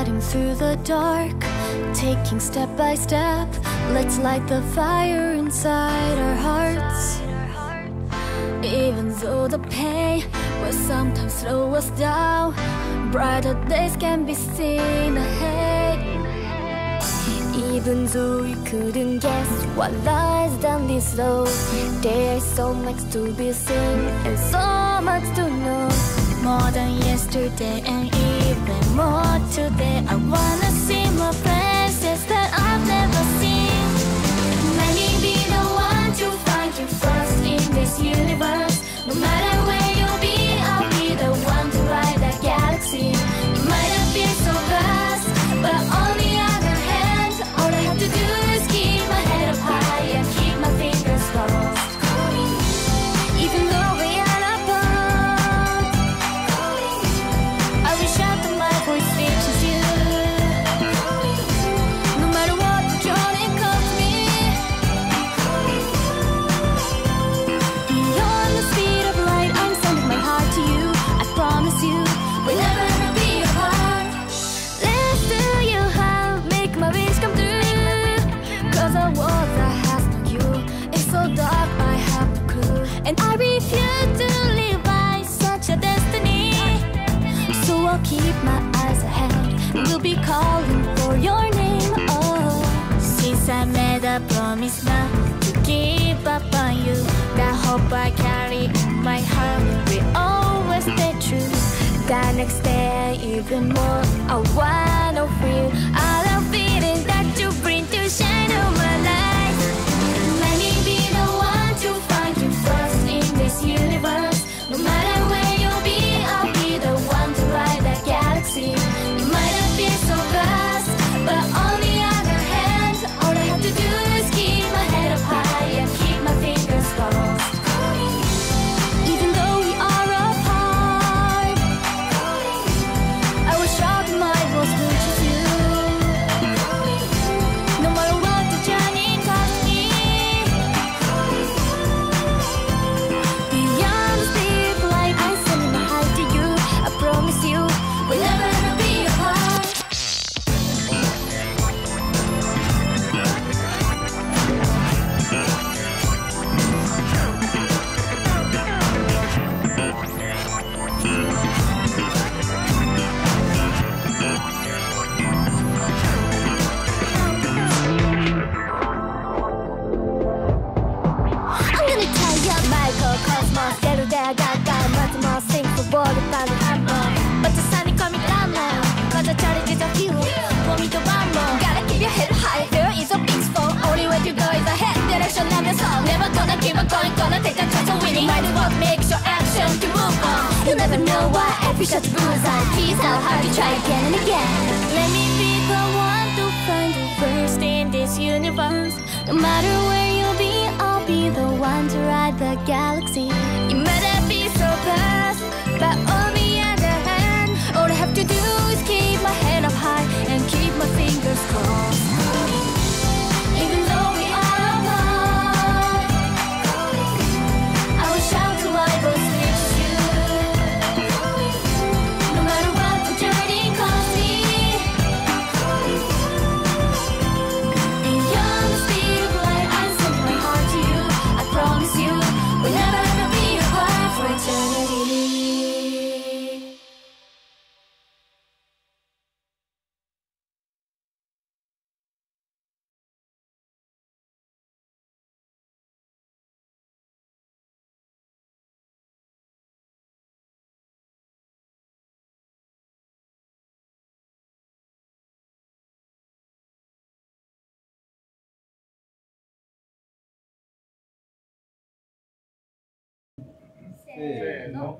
Cutting through the dark, taking step by step. Let's light the fire inside our hearts. Even though the pain will sometimes slow us down, brighter days can be seen ahead. Even though you couldn't guess what lies down this road, there's so much to be seen and so much to know. More than yesterday and today I want And I refuse to live by such a destiny. So I'll keep my eyes ahead. We'll be calling for your name. Oh, since I made a promise now to give up on you, that hope I carry in my heart will always stay true. That next day, even more. I what makes your action to move on You never know why every shot's bullseye Please how hard you try again and again. Let me be the one to find you first in this universe. No matter where you'll be, I'll be the one to ride the galaxy. せーの。